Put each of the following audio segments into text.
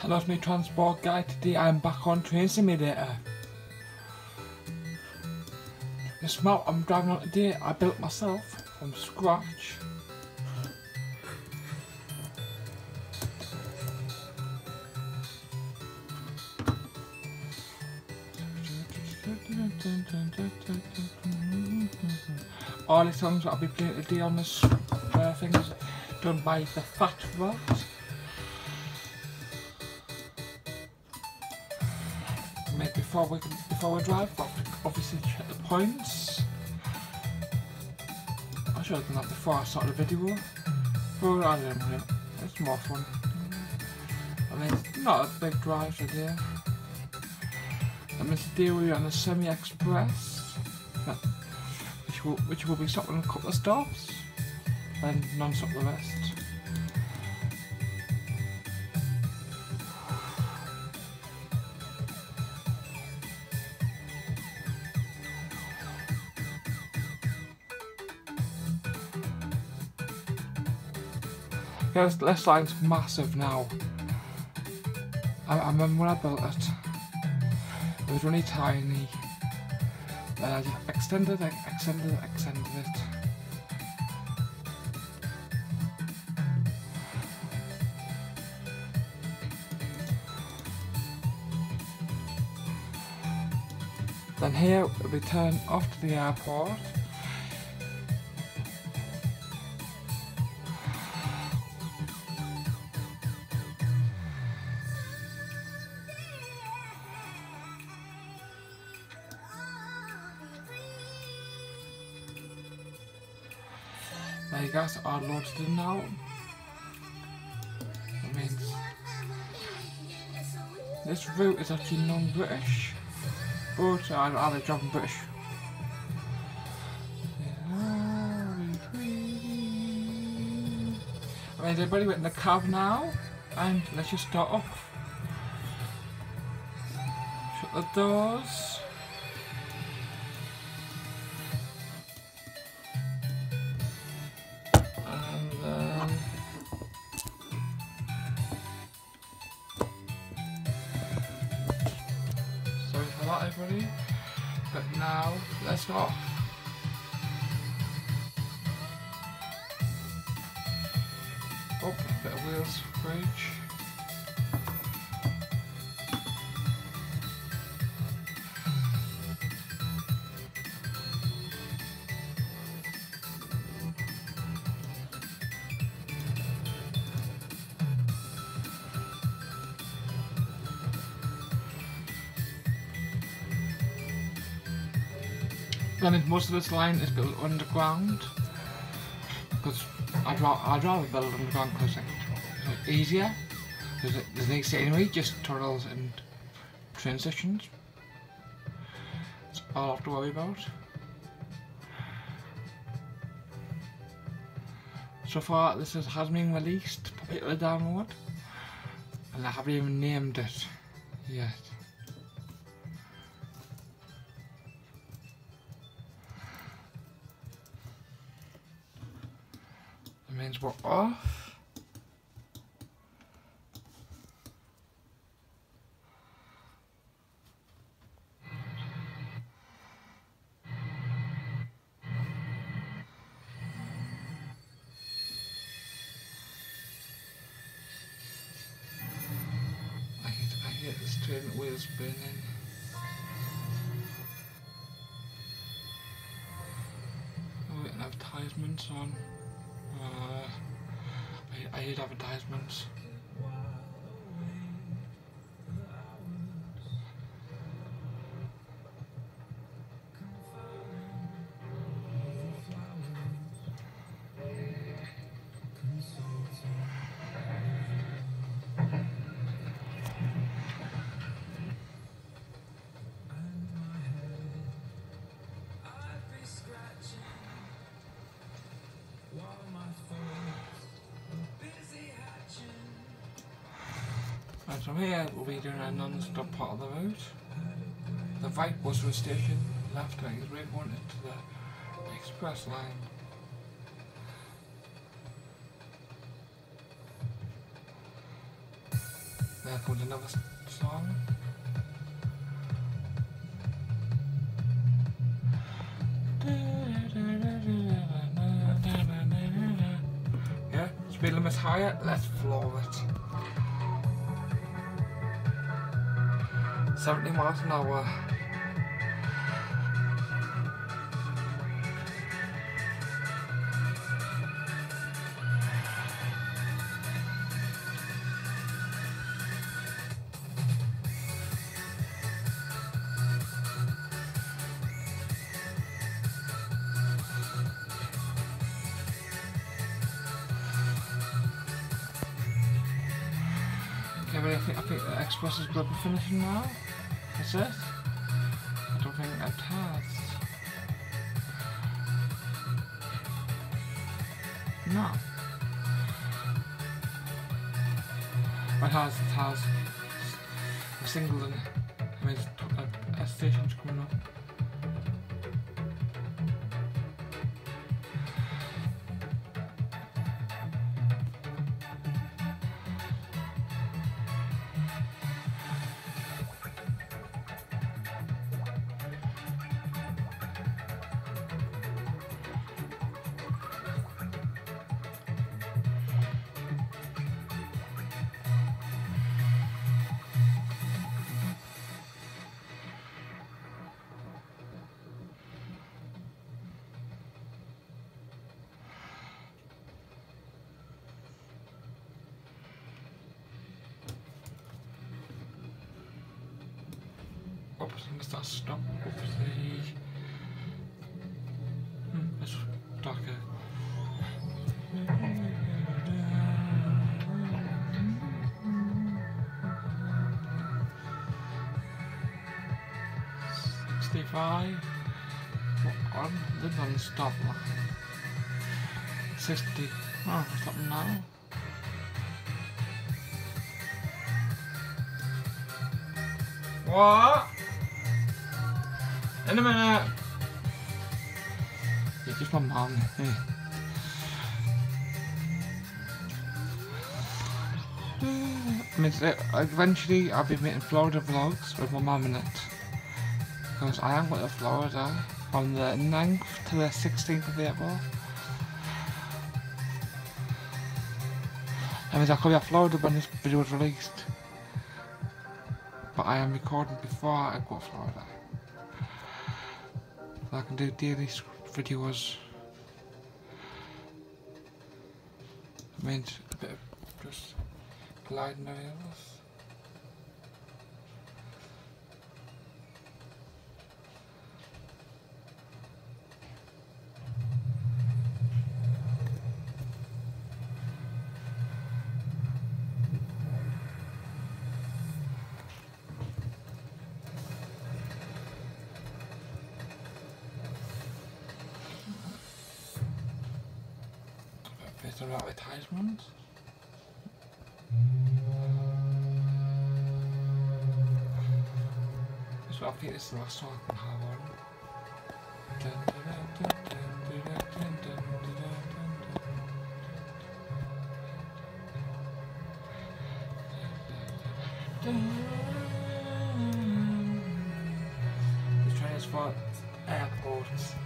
Hello, it's me Transport Guy. Today I'm back on Train Simulator. This map I'm driving on today I built myself from scratch. All the songs I'll be playing today on this uh, thing is done by the Fat Rat. Before we before we drive, obviously check the points. I should have done that before I started the video. But I don't know. It's more fun. I mean, it's not a big drive today. I'm going to deal with you on the Semi Express, which will, which will be stopping a couple of stops, and non stop the rest. Yeah, this, this line's massive now. I, I remember when I built it, it was really tiny. Then I just extended it, extended it, extended it. Then here we turn off to the airport. Now. That means this route is actually non-British, but uh, I'd rather drive in British. Right, everybody went in the cab now, and let's just start off. Shut the doors. Let's. Oh, of wheels fridge. Granted, most of this line is built underground because I'd, ra I'd rather build underground because it's easier. There's, there's no scenery, just tunnels and transitions. That's all I have to worry about. So far, this is, has been released for people to download, and I haven't even named it yet. We're off. I hate, I hate this train wheels spinning. Oh, on. I hate advertisements. Right, from here we'll be doing a non-stop part of the route. The right was to a station, left is right one into the express line. There comes another song. Yeah, speed limit's higher, let's floor it. 70 miles an hour. I think, I think the Express is to finishing now success? I don't think that has. No. It has, has a single Goblin ist das Stammgoblin. Hm, ist starke. Sixty-five on the non-stop. Sixty. Oh, stop now. What? In a minute. Yeah, just my mum. Yeah. I mean, eventually I'll be making Florida vlogs with my mum in it. Because I am going to Florida from the 9th to the 16th of April. That means I could be at Florida when this video is released. But I am recording before I go to Florida. I can do daily videos. I mean, a bit of just gliding over some advertisements? So I think this is the last one I can have on. Dun, dun, dun, one is airports?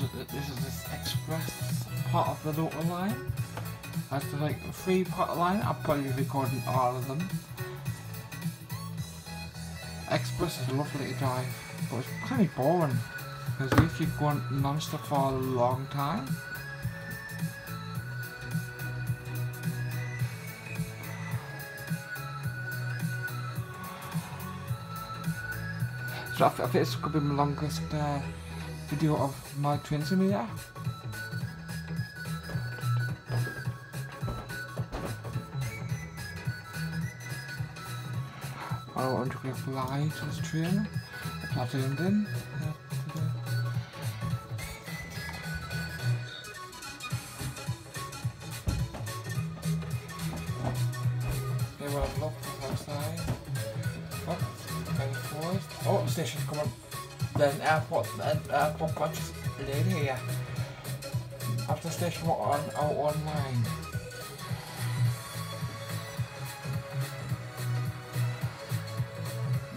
Means this is this is this express part of the local line. As the like free part line, I'll probably be recording all of them. Express is lovely to drive, but it's kind of boring. Because you keep going non-stop for a long time, So I, think this could be my longest uh, video of my train simulator. I want to fly to this train. In. Airport, airport bunches lady here. After station we're on out oh, online.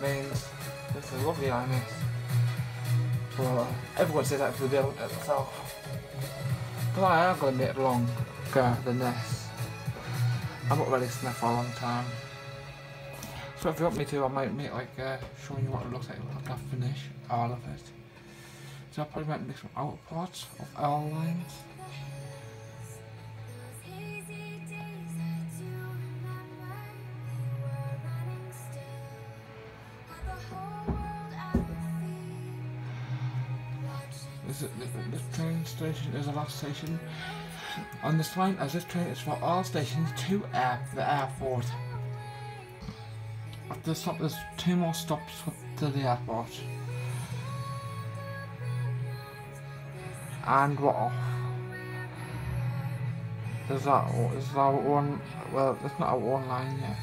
Means this is lovely I miss. Well, everyone says that for the build itself. But I am gonna make it longer than this. I'm not ready to for a long time. So if you want me to, I might make like uh, showing you what it looks like after I finish all of it. So I'll probably might make some outputs of all lines. This, is, this train station is the last station on this line as this train is for all stations to air, the airport. The stop there's two more stops to the airport. And what off? Is that is that one well it's not out one line yet.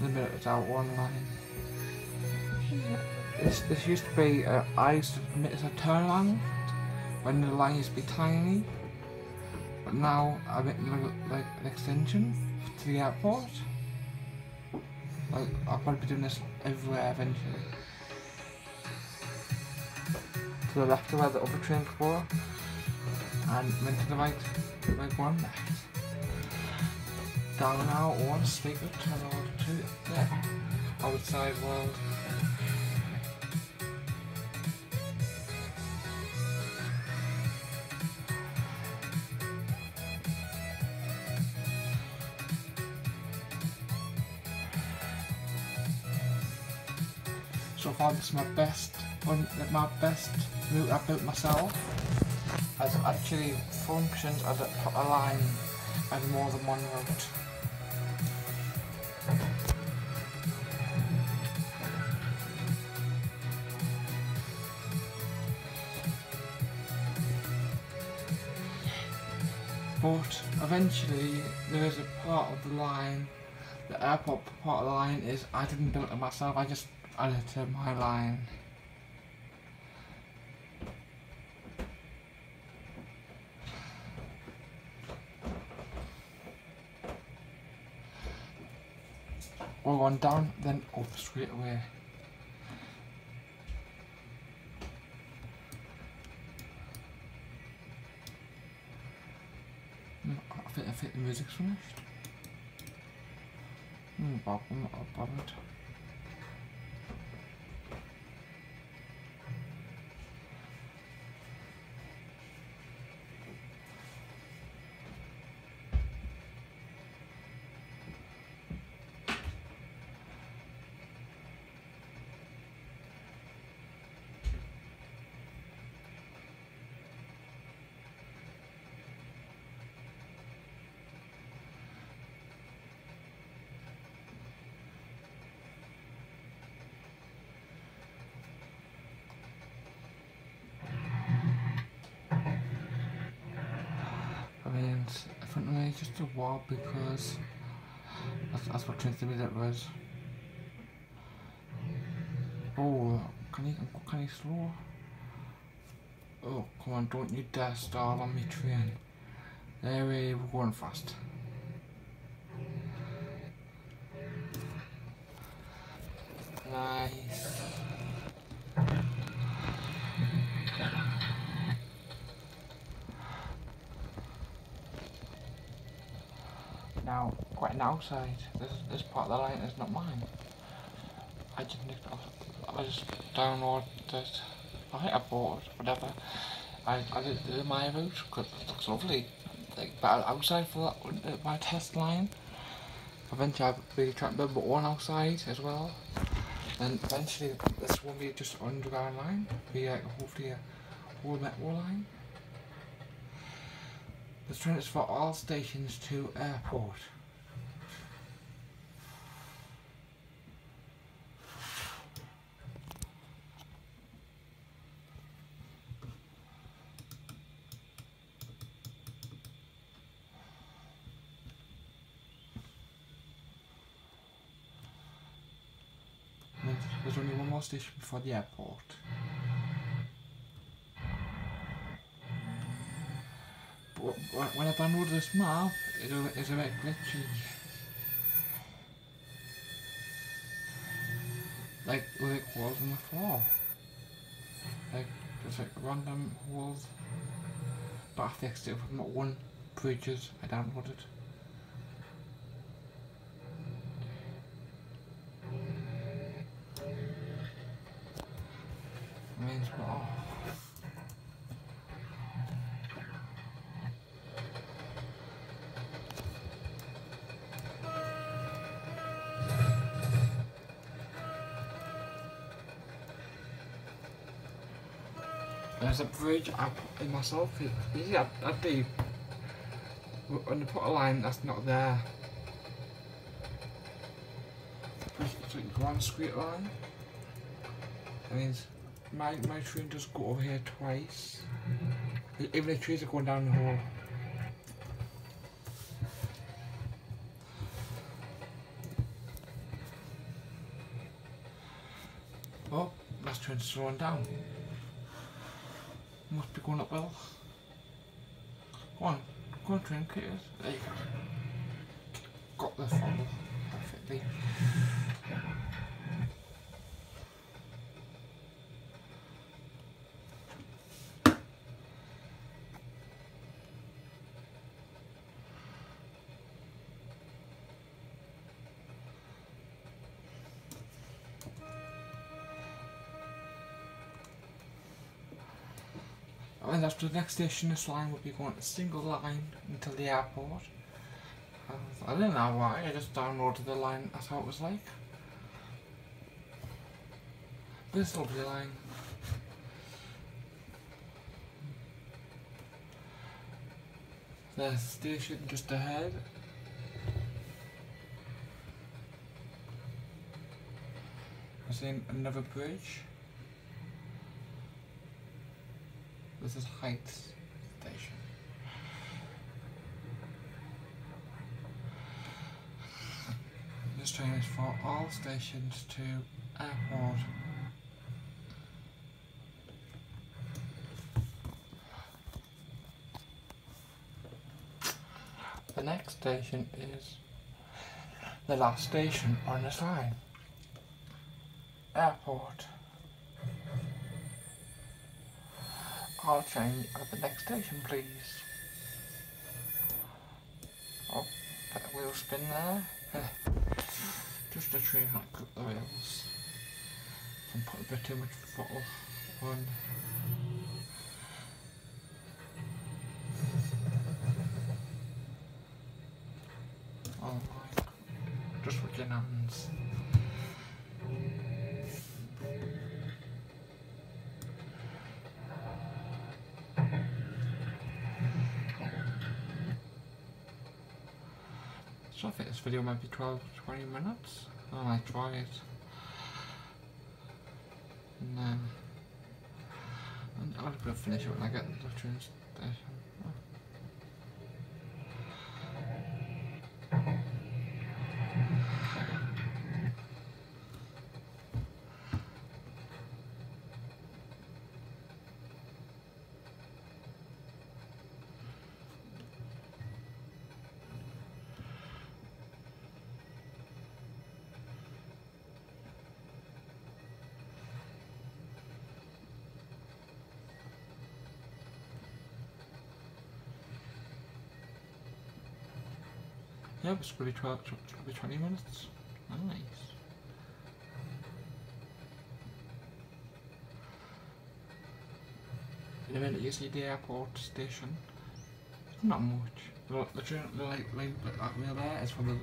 In a minute it's out one line. This this used to be uh, I used to admit it's a turn lane when the line used to be tiny. But now I'm making like an extension to the airport. Like I'll probably be doing this everywhere eventually. To the left of where the other trains were, and then to the right, like one left. Down now, one speaker turn on to the outside world. My best one, my best route I built myself. has actually functions as a, a line and more than one route. But eventually, there is a part of the line, the airport part of the line is I didn't build it myself. I just added it to my line. We're going down, then up straight away. Mm, I think, I think the music's finished. Hmm, Bob, I'm not bothered. Just a wall because that's, that's what me that was. Oh, can you can you slow? Oh, come on, don't you dare stall on me train. There we we're going fast. Now, quite an outside, this this part of the line is not mine. I just. I just downloaded it I think I bought whatever. I, I did the my route because it looks lovely. Like, but outside for that, my test line. Eventually I'll be trying to build one outside as well. And eventually this won't be just underground line, be like hopefully a whole metro line. Is for all stations to airport. There's only one more station before the airport. When I download this map, it's a bit glitchy. Like, like holes in the floor. Like, just like random holes. But I fixed it with one bridges I downloaded. means more. There's a bridge I put in myself. Yeah, at the when you put a line that's not there. It's like Grand Street line. That means my, my train does go over here twice. Even the trees are going down the hole. Oh, that's train's slowing down. Must be going up well. Go on, go on train, Kitters. There you go. Got the throttle perfectly. After the next station this line will be going a single line until the airport. Uh, I don't know why, I just downloaded the line, that's how it was like. This lovely line. The station just ahead. See another bridge. This is Heights Station. This train is for all stations to airport. The next station is the last station on this line. Airport. I'll change at the next station, please. Oh, that wheel spin there. Just to try not cut the wheels. I'm putting a bit too much throttle on. Oh my, just with your hands. This video might be 12 20 minutes. I might try it. And then and I'll finish it when I get the train station. Yeah, it's probably, to 12, it's going to be 20 minutes. Nice. In the minute you see the airport station, not much. The, the train, the like, like that rail there is for the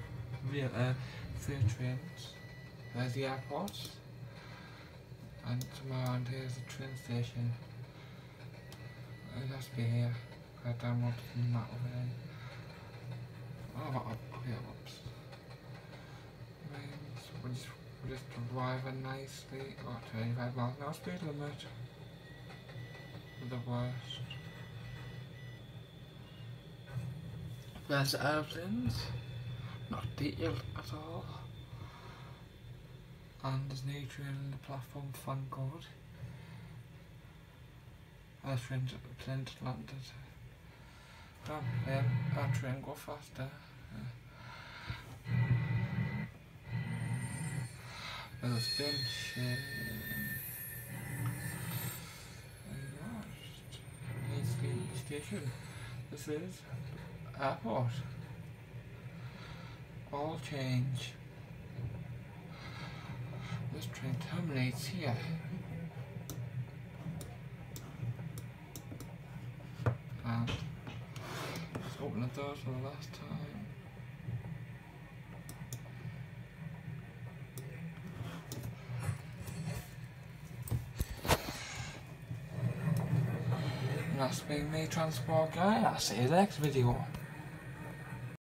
real uh, freight trains. There's the airport, and tomorrow and here's the train station. It has to be here. I downloaded the map over there. Oh, whoops. Means we're just, driving nicely. Oh, 25 miles an hour speed limit. The worst. There's the airplanes. Not detailed at all. And there's no train in the platform, thank God. Our train, plane landed. Oh, yeah, our train go faster. Yeah. A shit. Here's station. This is airport. All change. This train terminates here. And let's open the doors for the last time. Me, Transport Guy. I'll see you next video.